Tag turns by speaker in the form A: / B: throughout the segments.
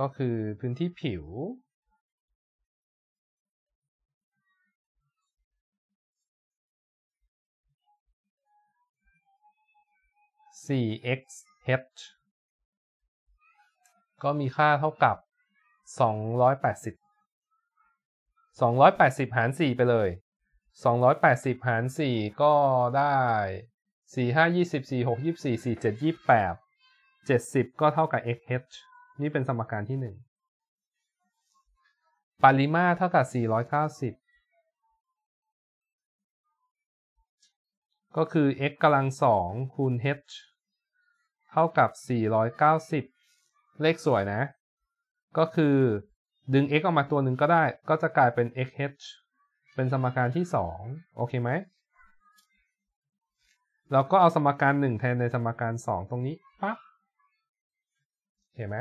A: ก็คือพื้นที่ผิว 4x h ก็มีค่าเท่ากับ 280 280 หาร 4 ไปเลย 280 หาร 4 ก็ได้ 4 5 20 4 6 24 4 7 28 70 ก็เท่ากับ xh นี่เป็นสมการที่1ปริมาตรเท่ากับ 490 ก็คือ x กำลัง2คูณ h เท่ากับ 490 เลขสวยนะ ก็คือดึง x ออกมาตัวหนึ่งก็ได้ ก็จะกลายเป็น xh เป็นสมการที่ 2 โอเคไหม เราก็เอาสมการ 1 แทนในสมการ 2 ตรงนี้ปั๊บเห็นไหม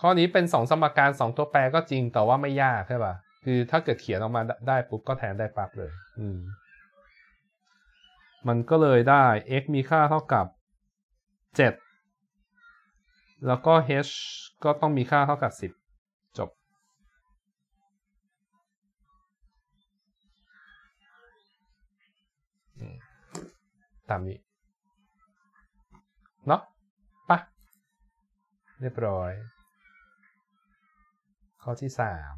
A: ข้อนี้เป็น2สมการ2ตัวแปรก็จริงแต่ว่าไม่ยากใช่ป่ะคือถ้าเกิดเขียนออกมาได้ปุ๊บก็แทนได้ปั๊บเลย อืม มันก็เลยได้ x มีค่าเท่ากับ7แล้วก็ h ก็ต้องมีค่าเท่ากับ10จบ ตามนี้ เนาะปะเรียบร้อย ข้อที่สาม